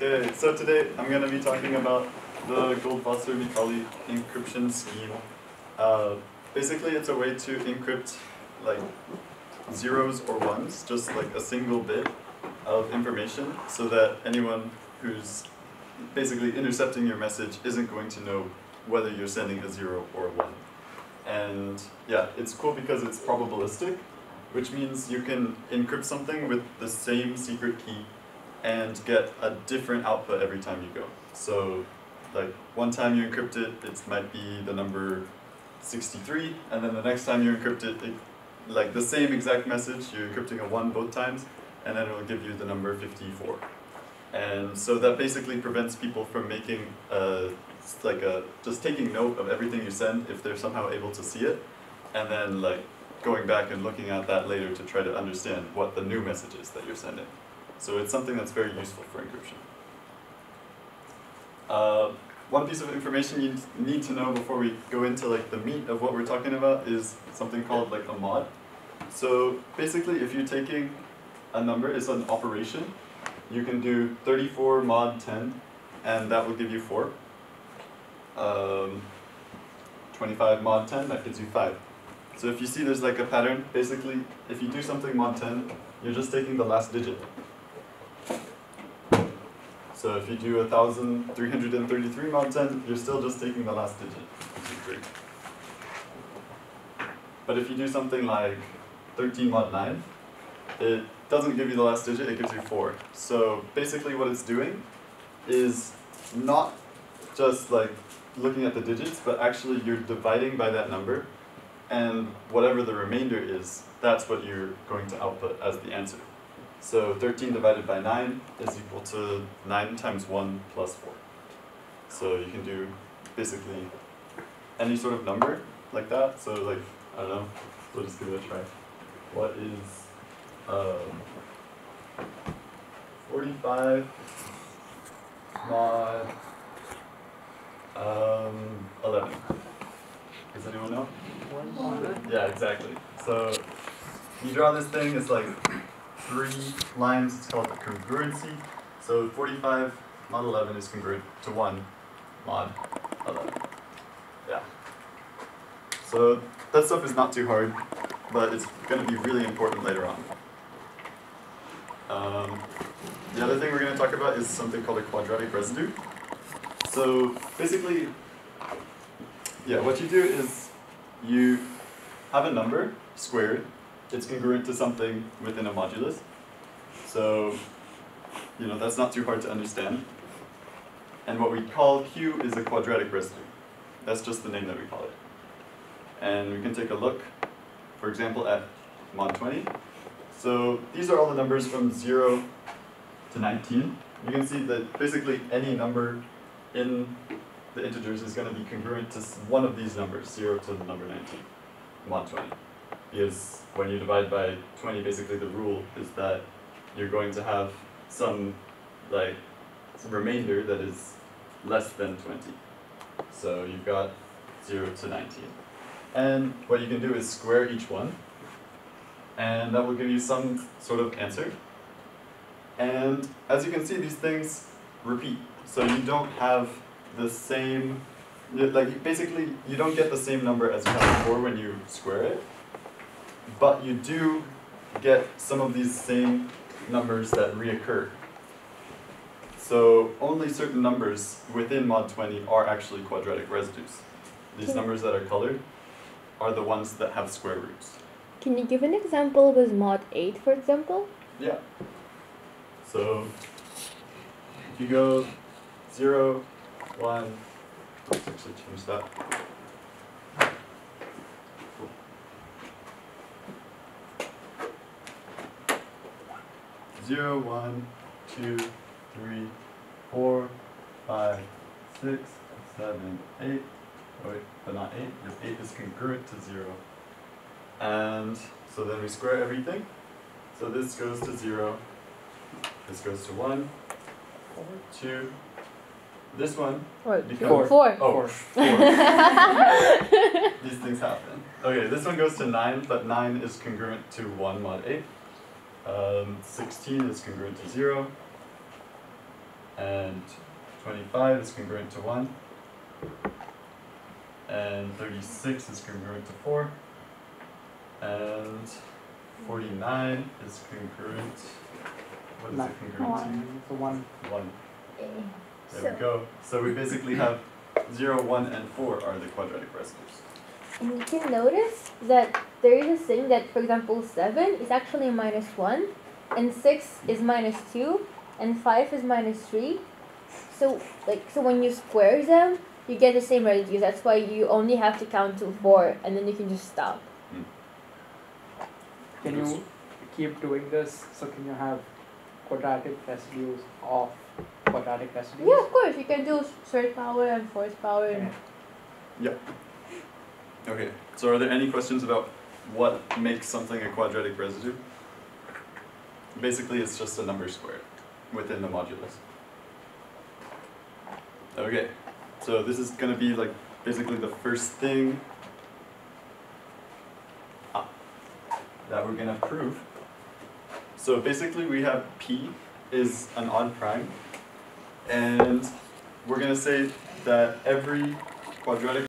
Okay, so today I'm going to be talking about the Goldwasser-Micali encryption scheme. Uh, basically, it's a way to encrypt like zeros or ones, just like a single bit of information, so that anyone who's basically intercepting your message isn't going to know whether you're sending a zero or a one. And yeah, it's cool because it's probabilistic, which means you can encrypt something with the same secret key and get a different output every time you go. So like one time you encrypt it, it might be the number 63, and then the next time you encrypt it, it like the same exact message, you're encrypting a 1 both times, and then it will give you the number 54. And so that basically prevents people from making a, like a, just taking note of everything you send if they're somehow able to see it, and then like going back and looking at that later to try to understand what the new message is that you're sending. So it's something that's very useful for encryption. Uh, one piece of information you need to know before we go into like the meat of what we're talking about is something called like a mod. So basically if you're taking a number, it's an operation, you can do 34 mod 10 and that will give you 4. Um, 25 mod 10, that gives you 5. So if you see there's like a pattern, basically if you do something mod 10, you're just taking the last digit. So if you do 1,333 mod 10, you're still just taking the last digit, which is 3. But if you do something like 13 mod 9, it doesn't give you the last digit, it gives you 4. So basically what it's doing is not just like looking at the digits, but actually you're dividing by that number, and whatever the remainder is, that's what you're going to output as the answer. So 13 divided by 9 is equal to 9 times 1 plus 4. So you can do basically any sort of number like that. So like, I don't know, we'll just give it a try. What is um, 45 mod um, 11? Does anyone know? Yeah, exactly. So you draw this thing, it's like three lines, it's called the congruency. So 45 mod 11 is congruent to 1 mod 11. Yeah. So that stuff is not too hard, but it's going to be really important later on. Um, the other thing we're going to talk about is something called a quadratic residue. So basically, yeah, what you do is you have a number squared it's congruent to something within a modulus. So, you know, that's not too hard to understand. And what we call Q is a quadratic residue. That's just the name that we call it. And we can take a look, for example, at mod 20. So these are all the numbers from 0 to 19. You can see that basically any number in the integers is going to be congruent to one of these numbers, 0 to the number 19, mod 20 is when you divide by 20, basically the rule is that you're going to have some like some remainder that is less than 20. So you've got 0 to 19. And what you can do is square each one, and that will give you some sort of answer. And as you can see, these things repeat. So you don't have the same, like basically you don't get the same number as you had before when you square it but you do get some of these same numbers that reoccur. So only certain numbers within mod 20 are actually quadratic residues. These numbers that are colored are the ones that have square roots. Can you give an example with mod 8, for example? Yeah. So if you go 0, 1, let's actually change that. Zero, one, two, three, four, five, six, seven, eight. Oh wait, but not 8, because 8 is congruent to 0. And so then we square everything. So this goes to 0, this goes to 1, 2, this one What? becomes... Four. Oh, four. These things happen. Okay, this one goes to 9, but 9 is congruent to 1 mod 8. Um, 16 is congruent to 0. And and 25 is congruent to 1, and 36 is congruent to 4, and 49 is congruent. What is Nine. it congruent One. So one. to? 1. Eh, There we go. So we basically have 0, 1, and 4 are the quadratic residues. And you can notice that there is a thing that, for example, 7 is actually minus 1, and 6 is minus 2, and 5 is minus 3. So, like, so when you square them, you get the same residues. That's why you only have to count to 4, and then you can just stop. Hmm. Can you keep doing this? So can you have quadratic residues of quadratic residues? Yeah, of course, you can do third power and fourth power. And Okay, so are there any questions about what makes something a quadratic residue? Basically, it's just a number squared within the modulus. Okay, so this is gonna be like basically the first thing that we're gonna prove. So basically, we have p is an odd prime, and we're gonna say that every quadratic